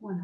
Voilà.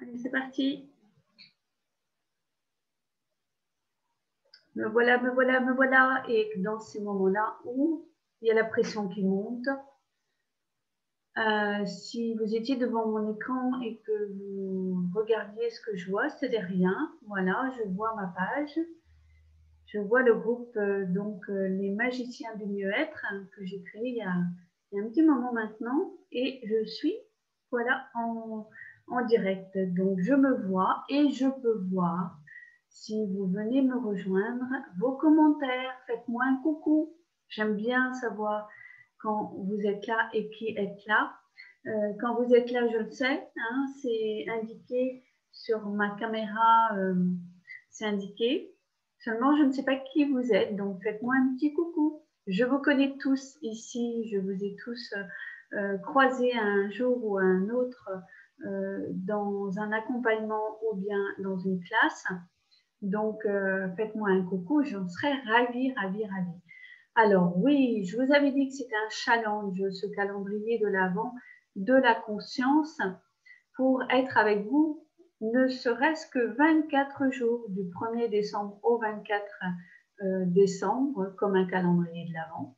Allez, c'est parti. Me voilà, me voilà, me voilà. Et dans ces moments-là où il y a la pression qui monte, euh, si vous étiez devant mon écran et que vous regardiez ce que je vois, c'est rien. Voilà, je vois ma page. Je vois le groupe, euh, donc euh, les magiciens du mieux-être hein, que j'ai créé il y, a, il y, a, un petit moment maintenant. Et je suis, voilà, en, en direct. Donc, je me vois et je peux voir, si vous venez me rejoindre, vos commentaires. Faites-moi un coucou. J'aime bien savoir quand vous êtes là et qui est là. Euh, quand vous êtes là, je le sais, hein, c'est indiqué sur ma caméra, euh, c'est indiqué. Seulement, je ne sais pas qui vous êtes, donc faites-moi un petit coucou. Je vous connais tous ici, je vous ai tous euh, croisés un jour ou un autre dans un accompagnement ou bien dans une classe. Donc, euh, faites-moi un coucou, j'en serais ravie, ravie, ravie. Alors oui, je vous avais dit que c'était un challenge, ce calendrier de l'avant de la conscience pour être avec vous ne serait-ce que 24 jours du 1er décembre au 24 euh, décembre, comme un calendrier de l'avant,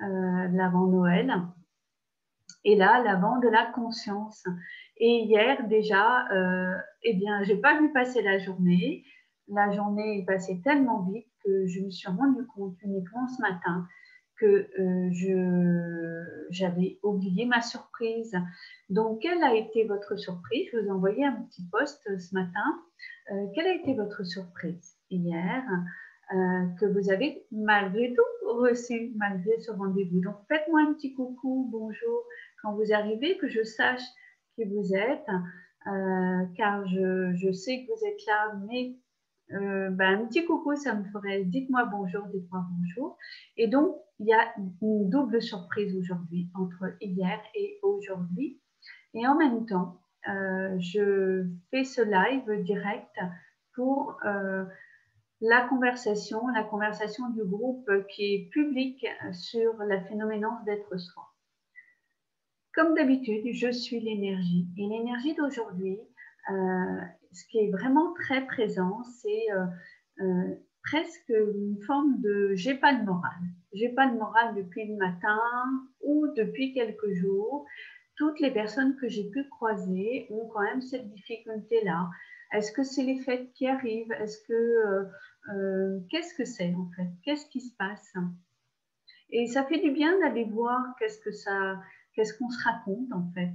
euh, l'avant Noël. Et là, l'avant de la conscience. Et hier déjà, euh, eh bien, j'ai pas vu passer la journée. La journée est passée tellement vite que je me suis rendu compte uniquement ce matin que euh, j'avais oublié ma surprise. Donc, quelle a été votre surprise? Je vous ai envoyé un petit post ce matin. Euh, quelle a été votre surprise hier euh, que vous avez malgré tout reçu, malgré ce rendez-vous? Donc, faites-moi un petit coucou, bonjour, quand vous arrivez, que je sache qui vous êtes, euh, car je, sais que vous êtes là, mais euh, ben, un petit coucou, ça me ferait, dites-moi bonjour, dites-moi bonjour. Et donc, il y a une double surprise aujourd'hui, entre hier et aujourd'hui. Et en même temps, euh, je fais ce live direct pour la conversation, la conversation du groupe qui est public sur la phénoménance d'être soi. Comme d'habitude, je suis l'énergie. Et l'énergie d'aujourd'hui, euh, ce qui est vraiment très présent, c'est euh, euh, presque une forme de j'ai pas de morale. J'ai pas de morale depuis le matin ou depuis quelques jours. Toutes les personnes que j'ai pu croiser ont quand même cette difficulté-là. Est-ce que c'est les fêtes qui arrivent? Est-ce que qu'est-ce que c'est en fait? Qu'est-ce qui se passe? Et ça fait du bien d'aller voir qu'est-ce que ça qu'est-ce qu'on se raconte en fait.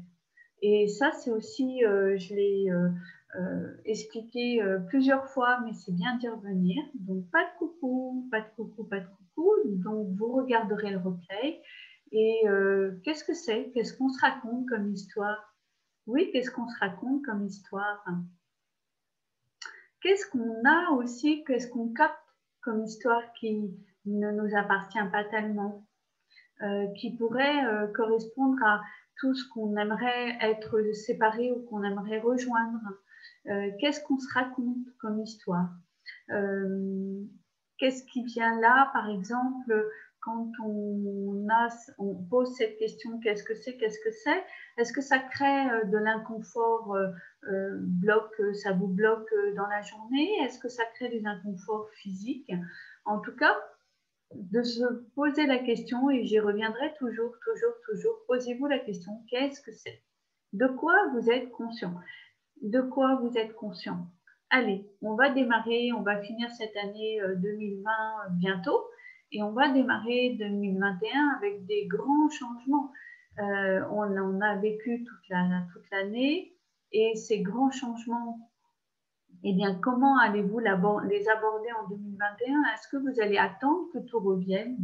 Et ça, c'est aussi, euh, je l'ai euh, euh, expliqué plusieurs fois, mais c'est bien d'y revenir. Donc, pas de coucou, pas de coucou, pas de coucou. Donc, vous regarderez le replay. Et qu'est-ce que c'est? Qu'est-ce qu'on se raconte comme histoire? Oui, qu'est-ce qu'on se raconte comme histoire? Qu'est-ce qu'on a aussi, qu'est-ce qu'on capte comme histoire qui ne nous appartient pas tellement, qui pourrait euh, correspondre à tout ce qu'on aimerait être séparé ou qu'on aimerait rejoindre. Euh, qu'est-ce qu'on se raconte comme histoire? Qu'est-ce qui vient là, par exemple, quand on pose cette question, qu'est-ce que c'est, qu'est-ce que c'est? Est-ce que ça crée de l'inconfort, bloque, ça vous bloque dans la journée? Est-ce que ça crée des inconforts physiques? En tout cas, de se poser la question, et j'y reviendrai toujours, toujours, toujours, posez-vous la question, qu'est-ce que c'est? De quoi vous êtes conscient? De quoi vous êtes conscient? Allez, on va démarrer, on va finir cette année 2020 euh, bientôt, et on va démarrer 2021 avec des grands changements. Euh, on, on, a vécu toute l'année, et ces grands changements eh bien, comment allez-vous les aborder en 2021 Est-ce que vous allez attendre que tout revienne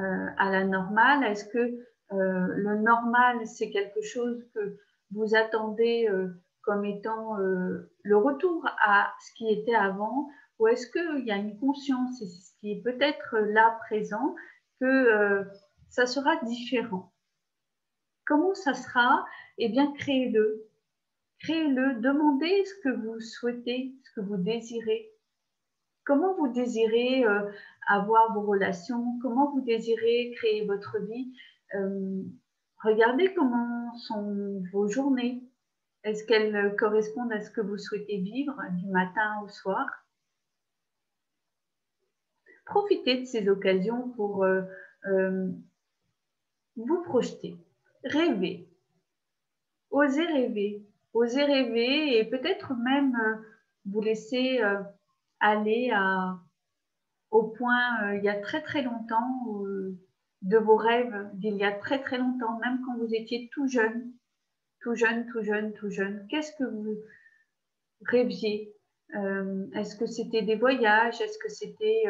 euh, à la normale? Est-ce que euh, le normal, c'est quelque chose que vous attendez euh, comme étant le retour à ce qui était avant? Ou est-ce qu'il y a une conscience, et ce qui est peut-être là présent, que ça sera différent? Comment ça sera? Eh bien, créez-le Créez-le, demandez ce que vous souhaitez, ce que vous désirez. Comment vous désirez euh, avoir vos relations, comment vous désirez créer votre vie? Euh, regardez comment sont vos journées. Est-ce qu'elles correspondent à ce que vous souhaitez vivre du matin au soir? Profitez de ces occasions pour euh, vous projeter, rêver, oser rêver, Osez rêver et peut-être même euh, vous laisser euh, aller au point euh, il y a très très longtemps de vos rêves d'il y a très très longtemps, même quand vous étiez tout jeune, tout jeune, tout jeune, tout jeune. Qu'est-ce que vous rêviez Est-ce que c'était des voyages Est-ce que c'était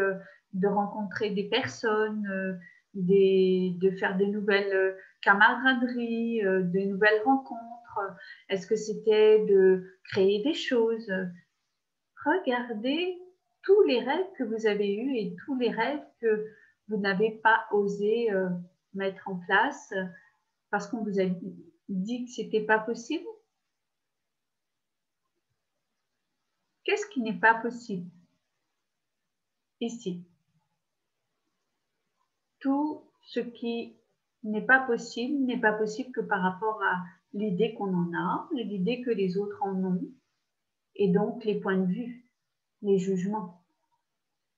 de rencontrer des personnes, de faire des nouvelles camaraderies, des nouvelles rencontres? Est-ce que c'était de créer des choses? Regardez tous les rêves que vous avez eus et tous les rêves que vous n'avez pas osé euh, mettre en place parce qu'on vous a dit que c'était pas possible. Qu'est-ce qui n'est pas possible? Ici. Tout ce qui n'est pas possible n'est pas possible que par rapport à l'idée qu'on en a, l'idée que les autres en ont, et donc les points de vue, les jugements.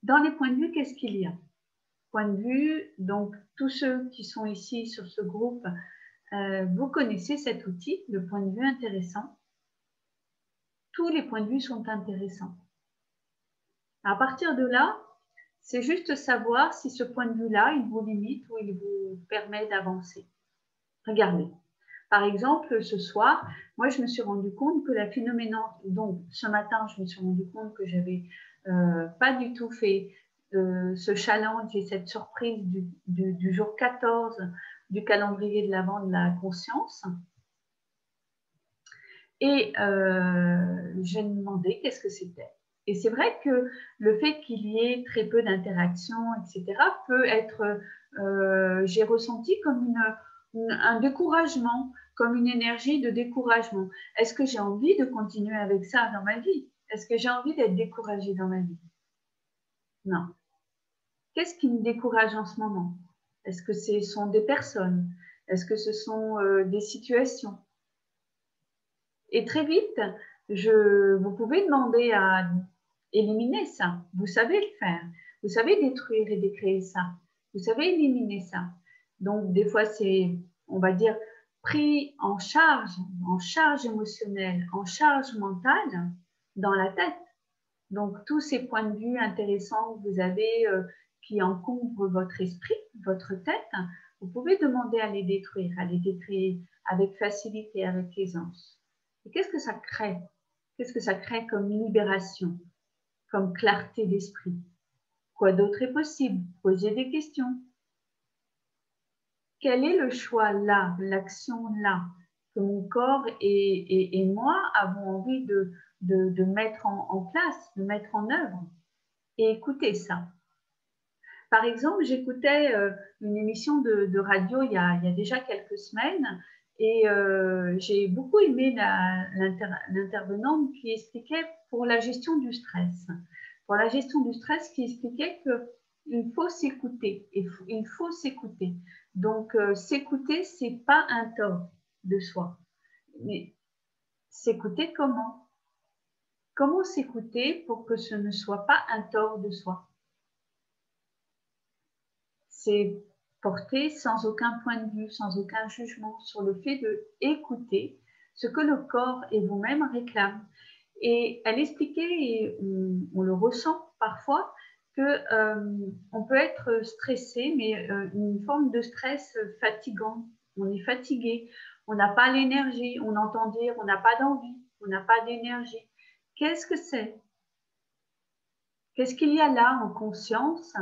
Dans les points de vue, qu'est-ce qu'il y a? Point de vue, donc tous ceux qui sont ici sur ce groupe, euh, vous connaissez cet outil, le point de vue intéressant. Tous les points de vue sont intéressants. À partir de là, c'est juste savoir si ce point de vue-là, il vous limite ou il vous permet d'avancer. Regardez, par exemple, ce soir, moi, je me suis rendu compte que la phénoménance, donc ce matin, je me suis rendu compte que j'avais euh, pas du tout fait euh, ce challenge et cette surprise du, jour 14 du calendrier de l'avant de la conscience. Et euh, j'ai demandé qu'est-ce que c'était. Et c'est vrai que le fait qu'il y ait très peu d'interactions, etc., peut être, j'ai ressenti comme une, un découragement, comme une énergie de découragement. Est-ce que j'ai envie de continuer avec ça dans ma vie? Est-ce que j'ai envie d'être découragée dans ma vie? Non. Qu'est-ce qui me décourage en ce moment? Est-ce que ce sont des personnes? Est-ce que ce sont euh, des situations? Et très vite, je, vous pouvez demander à éliminer ça. Vous savez le faire. Vous savez détruire et décréer ça. Vous savez éliminer ça. Donc, des fois, c'est, on va dire, pris en charge, en charge émotionnelle, en charge mentale dans la tête. Donc, tous ces points de vue intéressants que vous avez euh, qui encombrent votre esprit, votre tête, vous pouvez demander à les détruire, à les détruire avec facilité, avec aisance. Et qu'est-ce que ça crée? Qu'est-ce que ça crée comme libération, comme clarté d'esprit? Quoi d'autre est possible? Posez des questions, quel est le choix là, l'action là que mon corps et, moi avons envie de, mettre en, place, de mettre en œuvre? Et écoutez ça. Par exemple, j'écoutais euh, une émission de, radio il y, a, déjà quelques semaines et euh, j'ai beaucoup aimé l'intervenante qui expliquait pour la gestion du stress. Pour la gestion du stress, qui expliquait qu'il faut s'écouter. Il faut s'écouter. Donc, euh, s'écouter, c'est pas un tort de soi. Mais s'écouter comment? Comment s'écouter pour que ce ne soit pas un tort de soi? C'est porter sans aucun point de vue, sans aucun jugement sur le fait de écouter ce que le corps et vous-même réclament. Et elle expliquait, et on, le ressent parfois, euh, on peut être stressé, mais euh, une forme de stress fatigant. On est fatigué, on n'a pas l'énergie, on entend dire on n'a pas d'envie, on n'a pas d'énergie. Qu'est-ce que c'est? Qu'est-ce qu'il y a là en conscience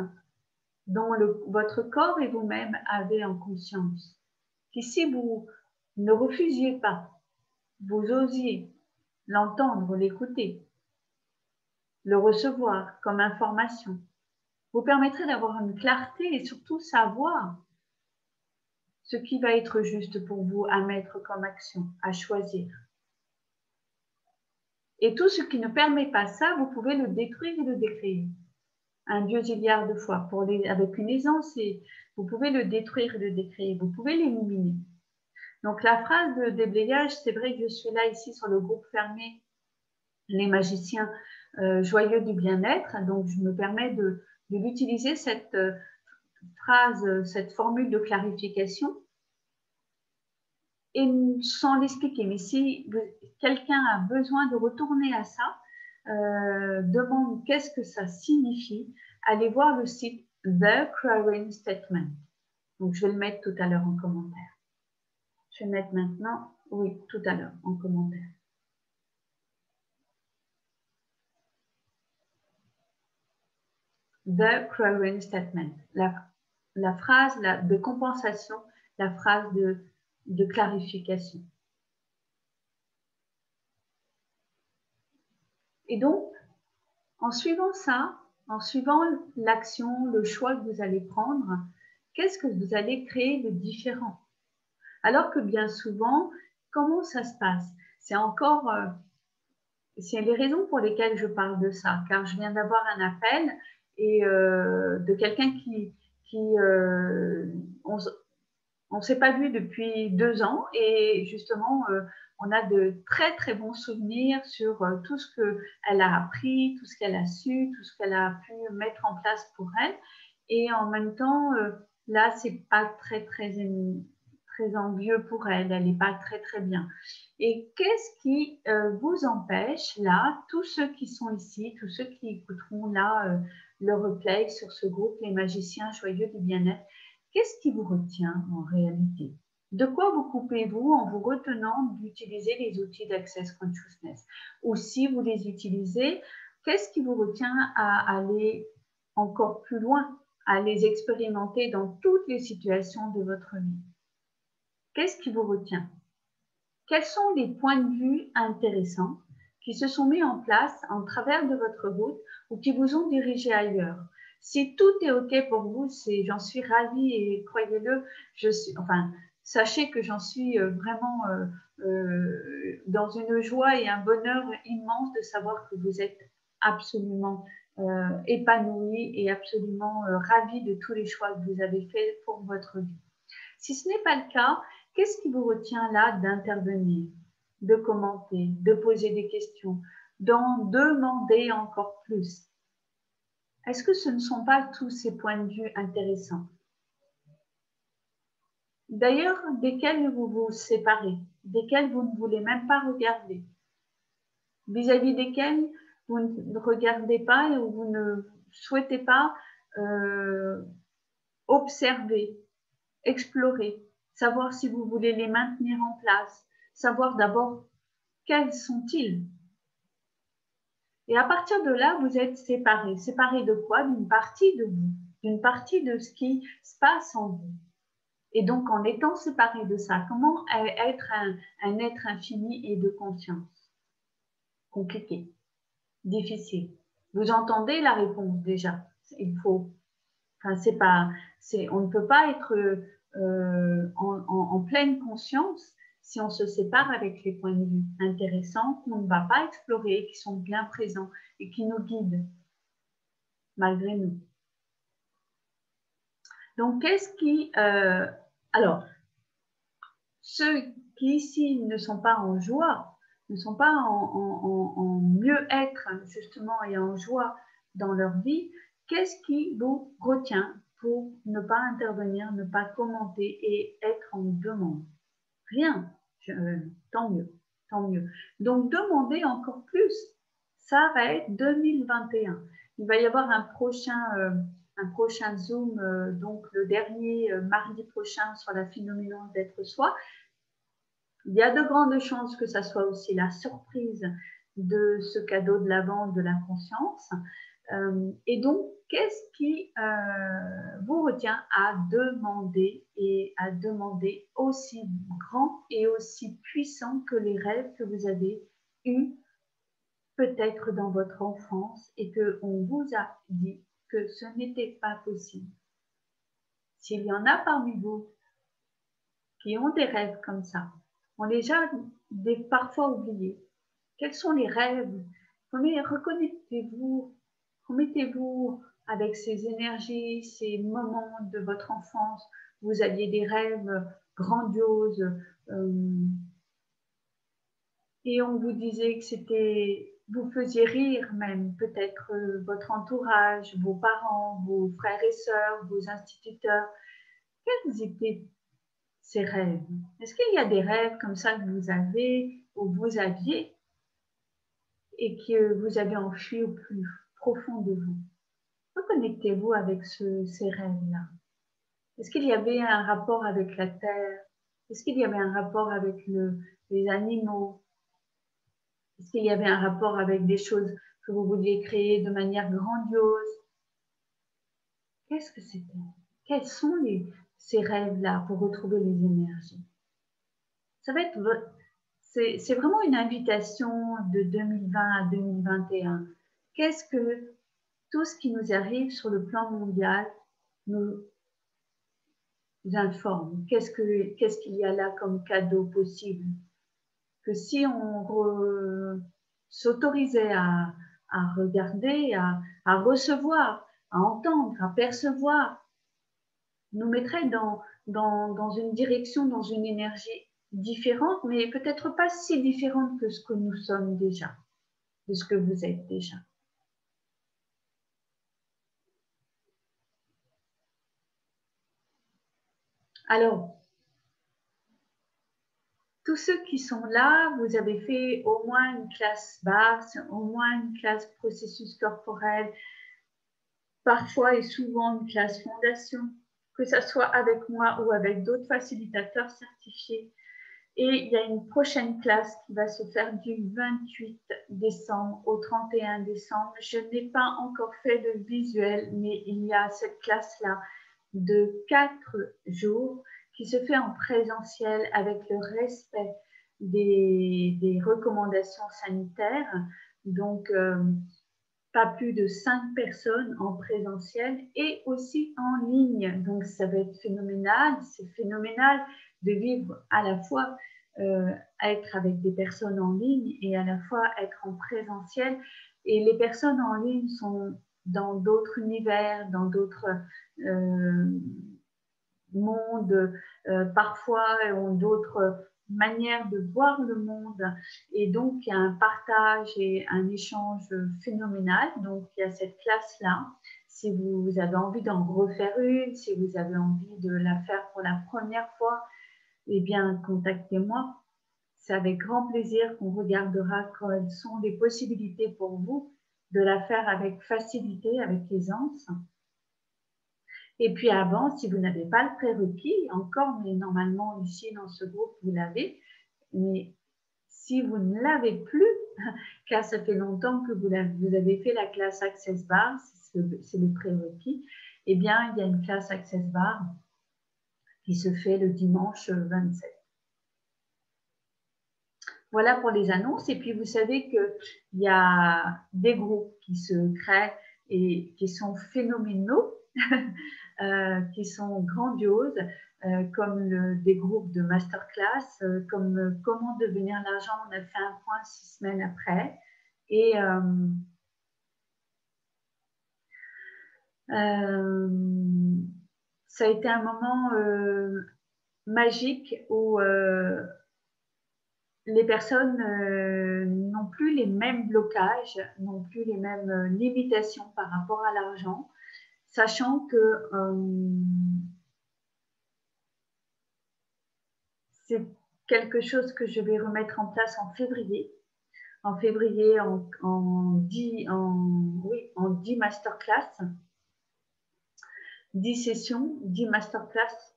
dont votre corps et vous-même avez en conscience? Si vous ne refusiez pas, vous osiez l'entendre, l'écouter, le recevoir comme information, vous permettrait d'avoir une clarté et surtout savoir ce qui va être juste pour vous à mettre comme action, à choisir. Et tout ce qui ne permet pas ça, vous pouvez le détruire et le décréer. Un dieu milliard de fois pour les, avec une aisance et vous pouvez le détruire et le décréer. Vous pouvez l'éliminer. Donc la phrase de déblayage, c'est vrai que je suis là ici sur le groupe fermé, les magiciens joyeux du bien-être. Donc je me permets de, l'utiliser cette euh, phrase, cette formule de clarification et sans l'expliquer. Mais si quelqu'un a besoin de retourner à ça, euh, demande qu'est-ce que ça signifie, allez voir le site The Crowing Statement. Donc, je vais le mettre tout à l'heure en commentaire. Je vais mettre maintenant, oui, tout à l'heure en commentaire. The Crowing Statement. La, phrase de compensation, la phrase de de clarification. Et donc, en suivant ça, en suivant l'action, le choix que vous allez prendre, qu'est-ce que vous allez créer de différent? Alors que bien souvent, comment ça se passe? C'est encore, euh, c'est les raisons pour lesquelles je parle de ça, car je viens d'avoir un appel et euh, de quelqu'un qui, euh, on ne s'est pas vu depuis deux ans et justement, euh, on a de très très bons souvenirs sur tout ce qu'elle a appris, tout ce qu'elle a su, tout ce qu'elle a pu mettre en place pour elle. Et en même temps, euh, là, c'est pas très très très envieux pour elle, elle n'est pas très très bien. Et qu'est-ce qui vous empêche là, tous ceux qui sont ici, tous ceux qui écouteront là le replay sur ce groupe Les magiciens joyeux du bien-être, Qu'est-ce qui vous retient en réalité? De quoi vous coupez-vous en vous retenant d'utiliser les outils d'Access Consciousness? Ou si vous les utilisez, qu'est-ce qui vous retient à aller encore plus loin, à les expérimenter dans toutes les situations de votre vie? Qu'est-ce qui vous retient? Quels sont les points de vue intéressants qui se sont mis en place en travers de votre route ou qui vous ont dirigé ailleurs si tout est OK pour vous, j'en suis ravie et croyez-le, sachez que j'en suis euh, vraiment euh, euh, dans une joie et un bonheur immense de savoir que vous êtes absolument épanoui et absolument ravi de tous les choix que vous avez faits pour votre vie. Si ce n'est pas le cas, qu'est-ce qui vous retient là d'intervenir, de commenter, de poser des questions, d'en demander encore plus. Est-ce que ce ne sont pas tous ces points de vue intéressants? D'ailleurs, desquels vous vous séparez, desquels vous ne voulez même pas regarder, vis-à-vis desquels vous ne regardez pas et vous ne souhaitez pas euh, observer, explorer, savoir si vous voulez les maintenir en place, savoir d'abord quels sont-ils et à partir de là, vous êtes séparés. Séparés de quoi? D'une partie de vous, d'une partie de ce qui se passe en vous. Et donc, en étant séparé de ça, comment être un, être infini et de conscience? Compliqué, difficile. Vous entendez la réponse déjà. Il faut. C'est pas. C'est. On ne peut pas être euh, en, pleine conscience si on se sépare avec les points de vue intéressants qu'on ne va pas explorer, qui sont bien présents et qui nous guident malgré nous. Donc, qu'est-ce qui... Euh, alors, ceux qui ici ne sont pas en joie, ne sont pas en, mieux-être justement et en joie dans leur vie, qu'est-ce qui vous retient pour ne pas intervenir, ne pas commenter et être en demande? Rien. tant mieux, tant mieux. Donc demandez encore plus. Ça va être 2021. Il va y avoir un prochain, euh, un prochain Zoom, euh, donc le dernier euh, mardi prochain sur la phénoménance d'être soi. Il y a de grandes chances que ça soit aussi la surprise de ce cadeau de la vente de la conscience. et donc, qu'est-ce qui vous retient à demander et à demander aussi grand et aussi puissant que les rêves que vous avez eus peut-être dans votre enfance et que on vous a dit que ce n'était pas possible? S'il y en a parmi vous qui ont des rêves comme ça, on les a parfois oubliés. Quels sont les rêves? Reconnectez-vous, remettez-vous avec ces énergies, ces moments de votre enfance. Vous aviez des rêves grandioses euh, et on vous disait que c'était vous faisiez rire même peut-être euh, votre entourage, vos parents, vos frères et sœurs, vos instituteurs. Quels étaient ces rêves? Est-ce qu'il y a des rêves comme ça que vous avez ou vous aviez et que vous avez enfui au plus profond de vous? Reconnectez-vous avec ces rêves-là. Est-ce qu'il y avait un rapport avec la terre? Est-ce qu'il y avait un rapport avec les animaux? Est-ce qu'il y avait un rapport avec des choses que vous vouliez créer de manière grandiose? Qu'est-ce que c'était? Quels sont ces rêves-là pour retrouver les énergies? Ça va être c'est vraiment une invitation de 2020 à 2021. Qu'est-ce que tout ce qui nous arrive sur le plan mondial nous informe Qu'est-ce qu'il y a là comme cadeau possible? Que si on s'autorisait à, regarder, à, recevoir, à entendre, à percevoir, nous mettrait dans, dans, une direction, dans une énergie différente, mais peut-être pas si différente que ce que nous sommes déjà, de ce que vous êtes déjà. Alors, tous ceux qui sont là, vous avez fait au moins une classe basse, au moins une classe processus corporel, parfois et souvent une classe fondation, que ce soit avec moi ou avec d'autres facilitateurs certifiés. Et il y a une prochaine classe qui va se faire du 28 décembre au 31 décembre. Je n'ai pas encore fait de visuel, mais il y a cette classe-là de quatre jours qui se fait en présentiel avec le respect des, recommandations sanitaires. Donc, euh, pas plus de cinq personnes en présentiel et aussi en ligne. Donc, ça va être phénoménal. C'est phénoménal de vivre à la fois euh, être avec des personnes en ligne et à la fois être en présentiel. Et les personnes en ligne sont dans d'autres univers, dans d'autres euh, monde, euh, parfois ont d'autres manières de voir le monde. Et donc, il y a un partage et un échange phénoménal. Donc, il y a cette classe-là. Si vous avez envie d'en refaire une, si vous avez envie de la faire pour la première fois, eh bien, contactez-moi. C'est avec grand plaisir qu'on regardera quelles sont les possibilités pour vous de la faire avec facilité, avec aisance. Et puis avant, si vous n'avez pas le prérequis, encore, mais normalement ici dans ce groupe, vous l'avez. Mais si vous ne l'avez plus, car ça fait longtemps que vous avez, fait la classe Access Bar, c'est le prérequis, eh bien, il y a une classe Access Bar qui se fait le dimanche 27. Voilà pour les annonces. Et puis, vous savez qu'il y a des groupes qui se créent et qui sont phénoménaux, euh, qui sont grandioses, euh, comme des groupes de masterclass, euh, comme Comment devenir l'argent. On a fait un point six semaines après. Et ça a été un moment magique où les personnes euh, n'ont plus les mêmes blocages, n'ont plus les mêmes euh, limitations par rapport à l'argent, sachant que euh, c'est quelque chose que je vais remettre en place en février. En février, en, en 10, en, oui, en 10 masterclass, 10 sessions, 10 masterclass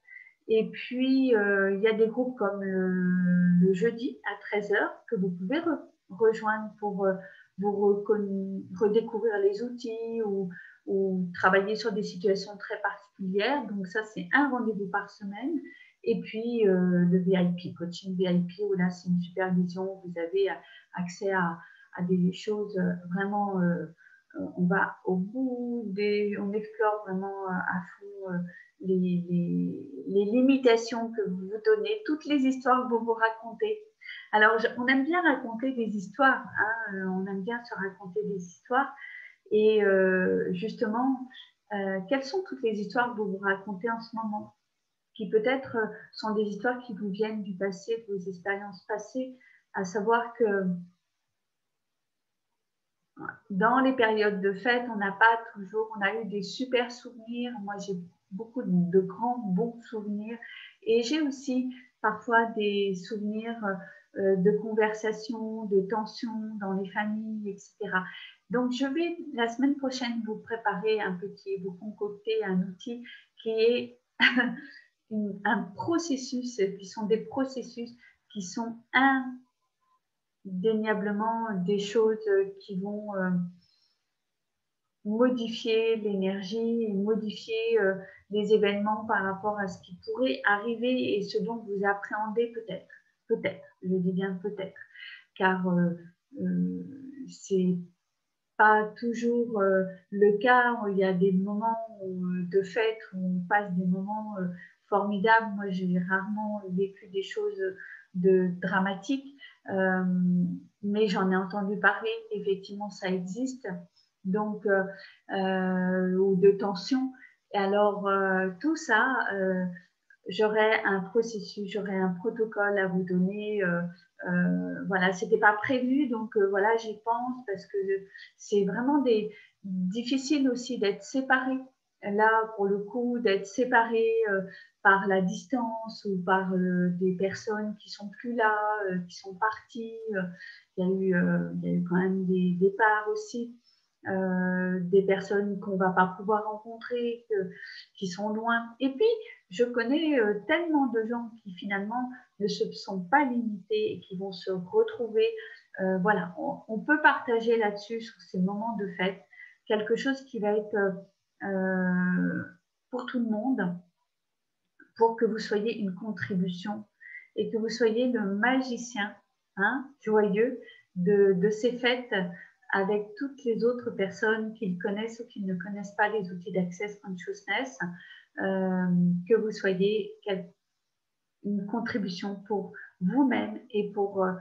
et puis, euh, il y a des groupes comme le, jeudi à 13h que vous pouvez rejoindre pour euh, vous redécouvrir les outils ou, travailler sur des situations très particulières. Donc ça, c'est un rendez-vous par semaine. Et puis, euh, le VIP, coaching VIP, où là, c'est une supervision. Vous avez accès à, des choses vraiment... on va au bout des... On explore vraiment à fond les, limitations que vous vous donnez, toutes les histoires que vous vous racontez. Alors, on aime bien raconter des histoires, hein, euh, on aime bien se raconter des histoires. Et euh, justement, euh, quelles sont toutes les histoires que vous vous racontez en ce moment Qui peut-être sont des histoires qui vous viennent du passé, de vos expériences passées, à savoir que dans les périodes de fête, on n'a pas toujours, on a eu des super souvenirs. Moi, j'ai beaucoup de grands bons souvenirs. Et j'ai aussi parfois des souvenirs euh, de conversations, de tensions dans les familles, etc. Donc, je vais la semaine prochaine vous préparer un petit, vous concocter un outil qui est un processus, qui sont des processus qui sont indéniablement des choses qui vont euh, modifier l'énergie, modifier euh, les événements par rapport à ce qui pourrait arriver et ce dont vous appréhendez peut-être. Peut-être, je dis bien peut-être, car euh, euh, c'est pas toujours le cas. Il y a des moments de fête où on passe des moments formidables. Moi, j'ai rarement vécu des choses de dramatiques, mais j'en ai entendu parler. Effectivement, ça existe donc, euh, euh, ou de tension. Et alors, euh, tout ça, j'aurais un processus, j'aurais un protocole à vous donner. Euh, voilà, c'était pas prévu, donc voilà, j'y pense parce que c'est vraiment difficile aussi d'être séparé. Là, pour le coup, d'être séparé par la distance ou par des personnes qui sont plus là, qui sont parties. Il y, a eu, il y a eu quand même des départs aussi. Euh, des personnes qu'on va pas pouvoir rencontrer, qui sont loin. Et puis, je connais euh, tellement de gens qui finalement ne se sont pas limités et qui vont se retrouver. Euh, voilà, on, peut partager là-dessus sur ces moments de fête quelque chose qui va être pour tout le monde, pour que vous soyez une contribution et que vous soyez le magicien hein, joyeux de, ces fêtes avec toutes les autres personnes qui connaissent ou qui ne connaissent pas les outils d'Access Consciousness, euh, que vous soyez une contribution pour vous-même et pour euh,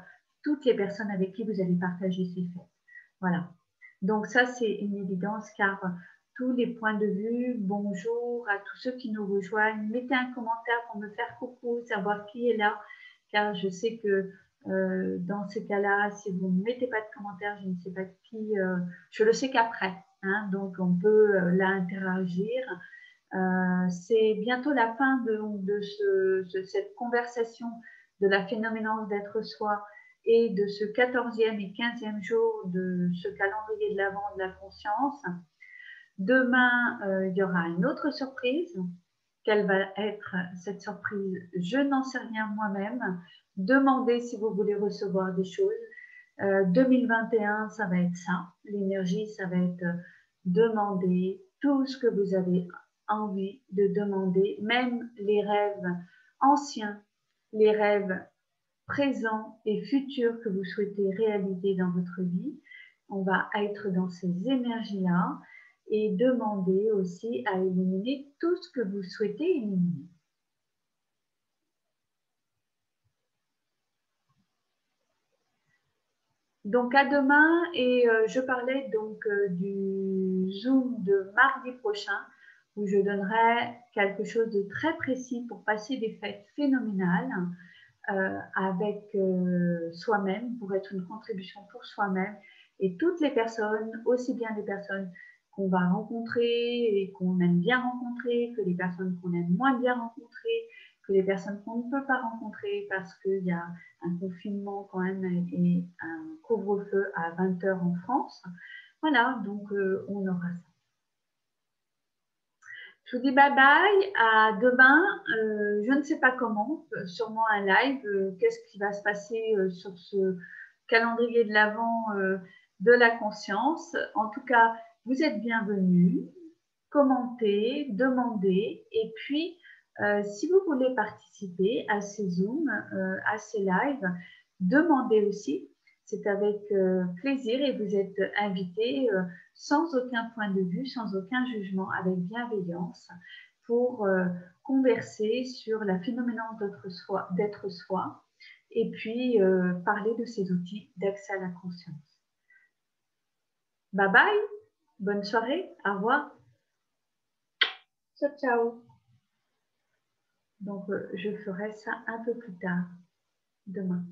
toutes les personnes avec qui vous allez partager ces faits. Voilà. Donc ça, c'est une évidence car tous les points de vue, bonjour à tous ceux qui nous rejoignent. Mettez un commentaire pour me faire coucou, savoir qui est là, car je sais que euh, dans ces cas-là, si vous ne mettez pas de commentaires, je ne sais pas qui, euh, je le sais qu'après, hein, donc on peut euh, là interagir. c'est bientôt la fin de, de, cette conversation de la phénoménance d'être soi et de ce 14e et 15e jour de ce calendrier de l'avant de la conscience. Demain, il y aura une autre surprise. Quelle va être cette surprise? Je n'en sais rien moi-même demandez si vous voulez recevoir des choses. 2021, euh, ça va être ça. L'énergie, ça va être euh, demander tout ce que vous avez envie de demander, même les rêves anciens, les rêves présents et futurs que vous souhaitez réaliser dans votre vie. On va être dans ces énergies-là et demander aussi à éliminer tout ce que vous souhaitez éliminer. Donc à demain et euh, je parlais donc euh, du Zoom de mardi prochain où je donnerai quelque chose de très précis pour passer des fêtes phénoménales euh, avec soi-même, pour être une contribution pour soi-même et toutes les personnes, aussi bien les personnes qu'on va rencontrer et qu'on aime bien rencontrer, que les personnes qu'on aime moins bien rencontrer, que les personnes qu'on ne peut pas rencontrer parce qu'il y a un confinement quand même et un couvre-feu à 20h en France. Voilà, donc euh, on aura ça. Je vous dis bye bye, à demain. Euh, je ne sais pas comment, sûrement un live. Euh, qu'est-ce qui va se passer sur ce calendrier de l'avant de la conscience? En tout cas, vous êtes bienvenus. Commentez, demandez et puis euh, si vous voulez participer à ces Zooms, euh, à ces lives, demandez aussi. C'est avec euh, plaisir et vous êtes invités sans aucun point de vue, sans aucun jugement, avec bienveillance pour converser sur la phénoménance d'être soi, et puis parler de ces outils d'accès à la conscience. Bye bye, bonne soirée, au revoir. Ciao, ciao. Donc, euh, je ferai ça un peu plus tard, demain.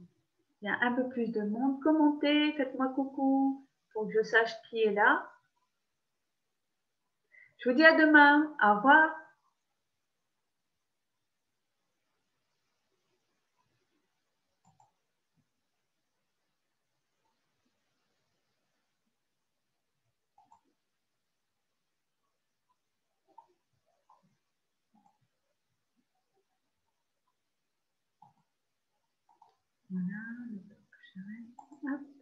Il y a un peu plus de monde. Commentez, faites-moi coucou pour que je sache qui est là. Je vous dis à demain. Au revoir. Voilà, le